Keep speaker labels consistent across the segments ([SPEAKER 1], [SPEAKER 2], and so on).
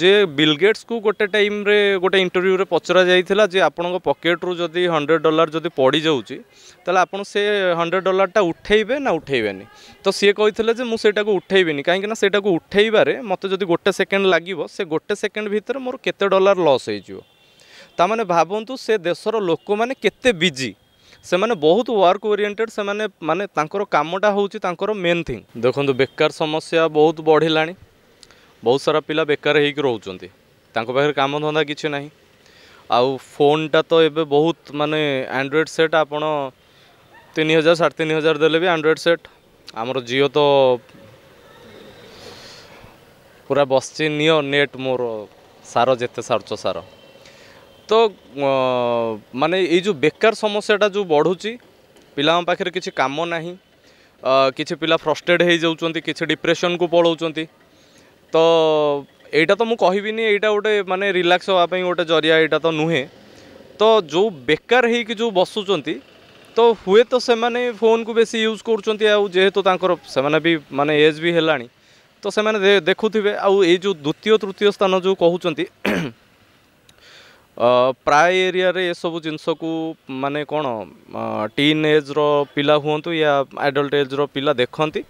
[SPEAKER 1] ଯେ ବିଲ୍ ଗେଟ୍ସକୁ ଗୋଟେ ଟାଇମ୍ରେ ଗୋଟେ ଇଣ୍ଟରଭ୍ୟୁରେ ପଚରା ଯାଇଥିଲା ଯେ ଆପଣଙ୍କ ପକେଟ୍ରୁ ଯଦି ହଣ୍ଡ୍ରେଡ଼ ଡଲାର ଯଦି ପଡ଼ିଯାଉଛି ତାହେଲେ ଆପଣ ସେ ହଣ୍ଡ୍ରେଡ଼ ଡଲାରଟା ଉଠେଇବେ ନା ଉଠେଇବେନି ତ ସିଏ କହିଥିଲେ ଯେ ମୁଁ ସେଇଟାକୁ ଉଠେଇବିନି କାହିଁକିନା ସେଇଟାକୁ ଉଠେଇବାରେ ମୋତେ ଯଦି ଗୋଟେ ସେକେଣ୍ଡ ଲାଗିବ ସେ ଗୋଟେ ସେକେଣ୍ଡ ଭିତରେ ମୋର କେତେ ଡଲାର ଲସ୍ ହେଇଯିବ ତା'ମାନେ ଭାବନ୍ତୁ ସେ ଦେଶର ଲୋକମାନେ କେତେ ବିଜି ସେମାନେ ବହୁତ ୱାର୍କ ଓରିଏଣ୍ଟେଡ଼ ସେମାନେ ମାନେ ତାଙ୍କର କାମଟା ହେଉଛି ତାଙ୍କର ମେନ୍ ଥିଙ୍ଗ ଦେଖନ୍ତୁ ବେକାର ସମସ୍ୟା ବହୁତ ବଢ଼ିଲାଣି ବହୁତ ସାରା ପିଲା ବେକାର ହେଇକି ରହୁଛନ୍ତି ତାଙ୍କ ପାଖରେ କାମ ଧନ୍ଦା କିଛି ନାହିଁ ଆଉ ଫୋନ୍ଟା ତ ଏବେ ବହୁତ ମାନେ ଆଣ୍ଡ୍ରଏଡ଼୍ ସେଟ୍ ଆପଣ ତିନି ହଜାର ସାଢ଼େ ତିନି ହଜାର ଦେଲେ ବି ଆଣ୍ଡ୍ରଏଡ଼୍ ସେଟ୍ ଆମର ଜିଓ ତ ପୁରା ବସିଛି ନିଅ ନେଟ୍ ମୋର ସାର ଯେତେ ସାରୁଛ ସାର ତ ମାନେ ଏଇ ଯେଉଁ ବେକାର ସମସ୍ୟାଟା ଯେଉଁ ବଢ଼ୁଛି ପିଲାଙ୍କ ପାଖରେ କିଛି କାମ ନାହିଁ କିଛି ପିଲା ଫ୍ରଷ୍ଟେଡ଼୍ ହେଇଯାଉଛନ୍ତି କିଛି ଡିପ୍ରେସନ୍କୁ ପଳାଉଛନ୍ତି ତ ଏଇଟା ତ ମୁଁ କହିବିନି ଏଇଟା ଗୋଟେ ମାନେ ରିଲାକ୍ସ ହେବା ପାଇଁ ଗୋଟେ ଜରିଆ ଏଇଟା ତ ନୁହେଁ ତ ଯେଉଁ ବେକାର ହେଇକି ଯେଉଁ ବସୁଛନ୍ତି ତ ହୁଏତ ସେମାନେ ଫୋନ୍କୁ ବେଶୀ ୟୁଜ୍ କରୁଛନ୍ତି ଆଉ ଯେହେତୁ ତାଙ୍କର ସେମାନେ ବି ମାନେ ଏଜ୍ ବି ହେଲାଣି ତ ସେମାନେ ଦେଖୁଥିବେ ଆଉ ଏଇ ଯେଉଁ ଦ୍ୱିତୀୟ ତୃତୀୟ ସ୍ଥାନ ଯେଉଁ କହୁଛନ୍ତି ପ୍ରାୟ ଏରିଆରେ ଏସବୁ ଜିନିଷକୁ ମାନେ କ'ଣ ଟିନ୍ ଏଜ୍ର ପିଲା ହୁଅନ୍ତୁ ୟା ଆଡ଼ଲ୍ଟ ଏଜ୍ର ପିଲା ଦେଖନ୍ତି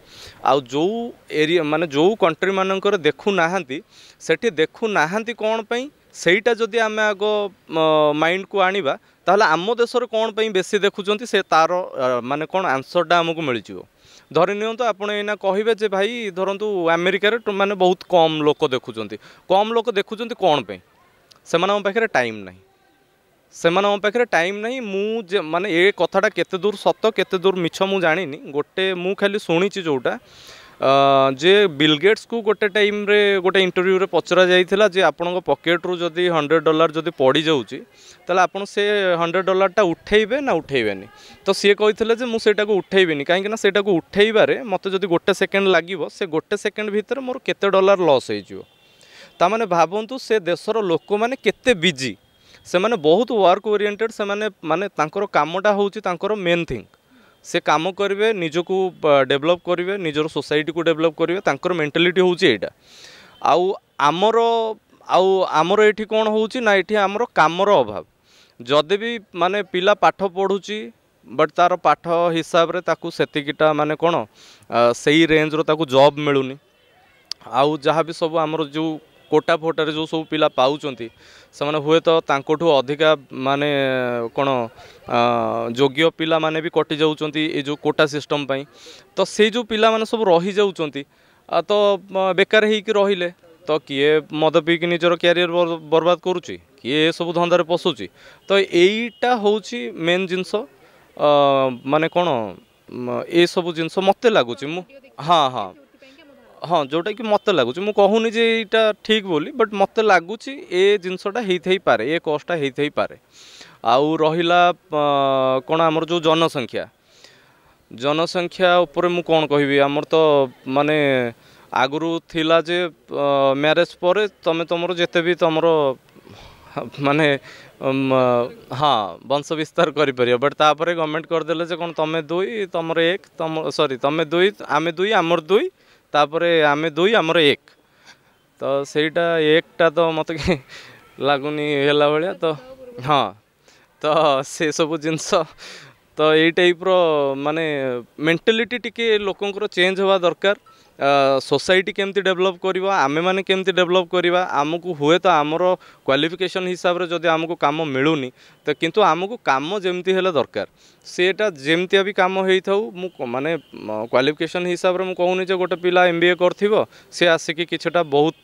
[SPEAKER 1] ଆଉ ଯେଉଁ ଏରିଆ ମାନେ ଯେଉଁ କଣ୍ଟ୍ରିମାନଙ୍କରେ ଦେଖୁନାହାନ୍ତି ସେଠି ଦେଖୁନାହାନ୍ତି କ'ଣ ପାଇଁ ସେଇଟା ଯଦି ଆମେ ଆଗ ମାଇଣ୍ଡକୁ ଆଣିବା ତାହେଲେ ଆମ ଦେଶରେ କ'ଣ ପାଇଁ ବେଶୀ ଦେଖୁଛନ୍ତି ସେ ତା'ର ମାନେ କ'ଣ ଆନ୍ସର୍ଟା ଆମକୁ ମିଳିଯିବ ଧରି ନିଅନ୍ତୁ ଆପଣ ଏଇନା କହିବେ ଯେ ଭାଇ ଧରନ୍ତୁ ଆମେରିକାରେ ମାନେ ବହୁତ କମ୍ ଲୋକ ଦେଖୁଛନ୍ତି କମ୍ ଲୋକ ଦେଖୁଛନ୍ତି କ'ଣ ପାଇଁ ସେମାନେ ମୋ ପାଖରେ ଟାଇମ୍ ନାହିଁ ସେମାନେ ମୋ ପାଖରେ ଟାଇମ୍ ନାହିଁ ମୁଁ ଯେ ମାନେ ଏ କଥାଟା କେତେ ଦୂର ସତ କେତେ ଦୂର ମିଛ ମୁଁ ଜାଣିନି ଗୋଟେ ମୁଁ ଖାଲି ଶୁଣିଛି ଯେଉଁଟା ଯେ ବିଲଗେଟ୍ସକୁ ଗୋଟେ ଟାଇମ୍ରେ ଗୋଟେ ଇଣ୍ଟରଭ୍ୟୁରେ ପଚରା ଯାଇଥିଲା ଯେ ଆପଣଙ୍କ ପକେଟ୍ରୁ ଯଦି ହଣ୍ଡ୍ରେଡ଼ ଡଲାର ଯଦି ପଡ଼ିଯାଉଛି ତାହେଲେ ଆପଣ ସେ ହଣ୍ଡ୍ରେଡ଼ ଡଲାରଟା ଉଠେଇବେ ନା ଉଠେଇବେନି ତ ସିଏ କହିଥିଲେ ଯେ ମୁଁ ସେଇଟାକୁ ଉଠେଇବିନି କାହିଁକିନା ସେଇଟାକୁ ଉଠେଇବାରେ ମୋତେ ଯଦି ଗୋଟେ ସେକେଣ୍ଡ ଲାଗିବ ସେ ଗୋଟେ ସେକେଣ୍ଡ ଭିତରେ ମୋର କେତେ ଡଲାର ଲସ୍ ହେଇଯିବ ତାମାନେ ଭାବନ୍ତୁ ସେ ଦେଶର ଲୋକମାନେ କେତେ ବିଜି ସେମାନେ ବହୁତ ୱାର୍କ ଓରିଏଣ୍ଟେଡ଼ ସେମାନେ ମାନେ ତାଙ୍କର କାମଟା ହେଉଛି ତାଙ୍କର ମେନ୍ ଥିଙ୍ଗ ସେ କାମ କରିବେ ନିଜକୁ ଡେଭଲପ୍ କରିବେ ନିଜର ସୋସାଇଟିକୁ ଡେଭଲପ୍ କରିବେ ତାଙ୍କର ମେଣ୍ଟାଲିଟି ହେଉଛି ଏଇଟା ଆଉ ଆମର ଆଉ ଆମର ଏଠି କ'ଣ ହେଉଛି ନା ଏଠି ଆମର କାମର ଅଭାବ ଯଦି ବି ମାନେ ପିଲା ପାଠ ପଢ଼ୁଛି ବଟ୍ ତା'ର ପାଠ ହିସାବରେ ତାକୁ ସେତିକିଟା ମାନେ କ'ଣ ସେଇ ରେଞ୍ଜର ତାକୁ ଜବ୍ ମିଳୁନି ଆଉ ଯାହା ବି ସବୁ ଆମର ଯେଉଁ କୋଟା ଫୋଟାରେ ଯେଉଁ ସବୁ ପିଲା ପାଉଛନ୍ତି ସେମାନେ ହୁଏତ ତାଙ୍କଠୁ ଅଧିକା ମାନେ କ'ଣ ଯୋଗ୍ୟ ପିଲାମାନେ ବି କଟି ଯାଉଛନ୍ତି ଏ ଯେଉଁ କୋଟା ସିଷ୍ଟମ୍ ପାଇଁ ତ ସେଇ ଯେଉଁ ପିଲାମାନେ ସବୁ ରହିଯାଉଛନ୍ତି ତ ବେକାର ହେଇକି ରହିଲେ ତ କିଏ ମଦ ପିଇକି ନିଜର କ୍ୟାରିୟର ବର୍ବାଦ କରୁଛି କିଏ ଏସବୁ ଧନ୍ଦାରେ ପଶୁଛି ତ ଏଇଟା ହେଉଛି ମେନ୍ ଜିନିଷ ମାନେ କ'ଣ ଏସବୁ ଜିନିଷ ମୋତେ ଲାଗୁଛି ମୁଁ ହଁ ହଁ ହଁ ଯେଉଁଟାକି ମୋତେ ଲାଗୁଛି ମୁଁ କହୁନି ଯେ ଏଇଟା ଠିକ୍ ବୋଲି ବଟ୍ ମୋତେ ଲାଗୁଛି ଏ ଜିନିଷଟା ହେଇଥାଇପାରେ ଏ କଷ୍ଟଟା ହେଇଥାଇପାରେ ଆଉ ରହିଲା କ'ଣ ଆମର ଯେଉଁ ଜନସଂଖ୍ୟା ଜନସଂଖ୍ୟା ଉପରେ ମୁଁ କ'ଣ କହିବି ଆମର ତ ମାନେ ଆଗରୁ ଥିଲା ଯେ ମ୍ୟାରେଜ୍ ପରେ ତୁମେ ତୁମର ଯେତେ ବି ତୁମର ମାନେ ହଁ ବଂଶ ବିସ୍ତାର କରିପାରିବ ବଟ୍ ତାପରେ ଗଭର୍ଣ୍ଣମେଣ୍ଟ କରିଦେଲେ ଯେ କ'ଣ ତୁମେ ଦୁଇ ତୁମର ଏକ ତୁମ ସରି ତୁମେ ଦୁଇ ଆମେ ଦୁଇ ଆମର ଦୁଇ ତାପରେ ଆମେ ଦୁଇ ଆମର ଏକ ତ ସେଇଟା ଏକଟା ତ ମୋତେ ଲାଗୁନି ହେଲା ଭଳିଆ ତ ହଁ ତ ସେସବୁ ଜିନିଷ ତ ଏଇ ଟାଇପ୍ର ମାନେ ମେଣ୍ଟାଲିଟି ଟିକେ ଲୋକଙ୍କର ଚେଞ୍ଜ ହେବା ଦରକାର সোসাইটি কেমতি ডেভেলপ করিব আমি মানে কেমতি ডেভেলপ করিবা আমকু হুয়েত আমার কোয়ালিফিকেসন হিসাবে যদি আমাকে কাম মিলুনি তো কিন্তু আমাকে কাম যেমতি হলে দরকার সেটা যেমতি বি কাম হয়ে থাও মু মানে কোয়ালিফিকেসন হিসাবে মু কহুনি যে গোটে পিলা এম বি এ করথিব সে আসিকি কিছুটা বহুত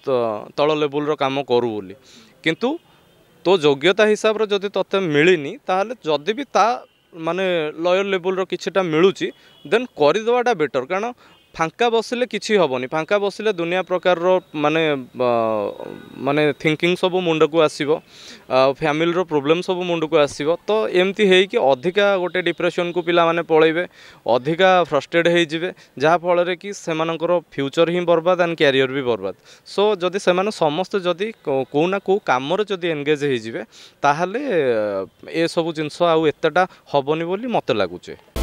[SPEAKER 1] তল লেভেলর কাম করু বলি কিন্তু তো যোগ্যতা হিসাবে যদি তোতে মিলিনি তাহলে যদি বি তা মানে লয়ার লেভেলর কিছুটা মিলুচি দেন করিদেওয়াটা বেটর কারণ ফাঁকা বসলে কিছু হবনি ফাঁকা বসলে দুনিয়া প্রকার মানে মানে থিঙ্কিং সব মুন্ডক আসব ফ্যামিলির প্রোবলেম সব মুন্ডক আসব তো এমতি হয়েকি অধিকা গোটে ডিপ্রেসন কু পিলা মানে পড়াইবে অধিকা ফ্রস্ট্রেড হয়ে যাবে যা যাফলের কি সে ফিউচর হি বরবাদ অ্যান্ড ক্যারিয়র বি বরবাদ সো যদি সে সমস্ত যদি কেউ না কেউ কামরে যদি এনগেজ হয়ে যাবে তাহলে এসব জিনিস আউ এতটা হবনি বলে মতো লাগুছে